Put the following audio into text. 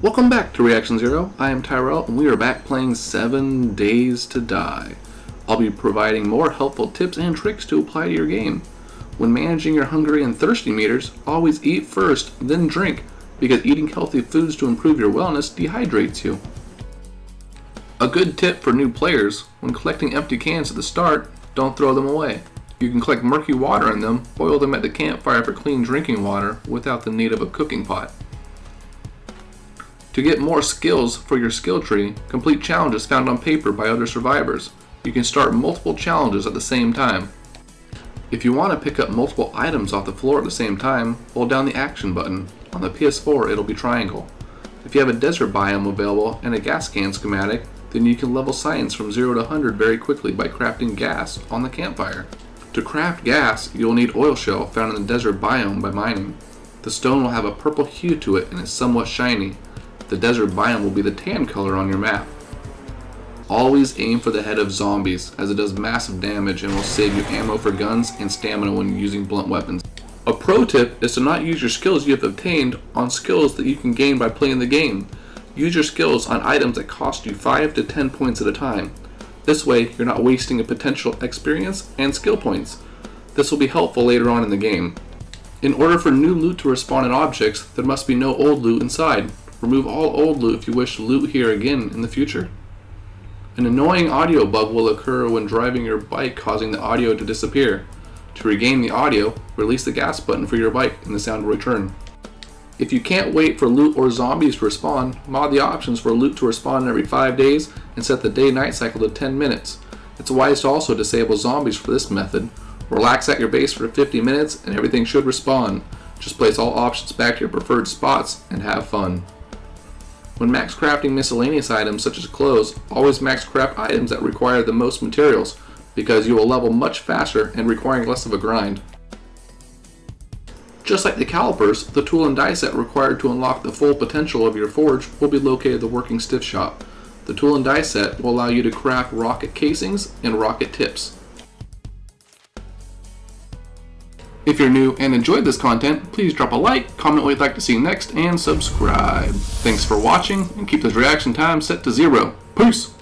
Welcome back to Reaction Zero. I am Tyrel, and we are back playing Seven Days to Die. I'll be providing more helpful tips and tricks to apply to your game. When managing your hungry and thirsty meters, always eat first, then drink, because eating healthy foods to improve your wellness dehydrates you. A good tip for new players, when collecting empty cans at the start, don't throw them away. You can collect murky water in them, boil them at the campfire for clean drinking water without the need of a cooking pot. To get more skills for your skill tree, complete challenges found on paper by other survivors. You can start multiple challenges at the same time. If you want to pick up multiple items off the floor at the same time, hold down the action button. On the PS4 it'll be triangle. If you have a desert biome available and a gas can schematic, then you can level science from 0 to 100 very quickly by crafting gas on the campfire. To craft gas, you'll need oil shale found in the desert biome by mining. The stone will have a purple hue to it and is somewhat shiny, the desert biome will be the tan color on your map. Always aim for the head of zombies, as it does massive damage and will save you ammo for guns and stamina when using blunt weapons. A pro tip is to not use your skills you have obtained on skills that you can gain by playing the game. Use your skills on items that cost you 5 to 10 points at a time. This way, you're not wasting a potential experience and skill points. This will be helpful later on in the game. In order for new loot to respawn in objects, there must be no old loot inside. Remove all old loot if you wish to loot here again in the future. An annoying audio bug will occur when driving your bike causing the audio to disappear. To regain the audio, release the gas button for your bike and the sound will return. If you can't wait for loot or zombies to respawn, mod the options for loot to respawn every 5 days and set the day-night cycle to 10 minutes. It's wise to also disable zombies for this method. Relax at your base for 50 minutes and everything should respawn. Just place all options back to your preferred spots and have fun. When max crafting miscellaneous items such as clothes, always max craft items that require the most materials, because you will level much faster and requiring less of a grind. Just like the calipers, the tool and die set required to unlock the full potential of your forge will be located at the working stiff shop. The tool and die set will allow you to craft rocket casings and rocket tips. If you're new and enjoyed this content, please drop a like, comment what you'd like to see next, and subscribe. Thanks for watching, and keep those reaction times set to zero. Peace!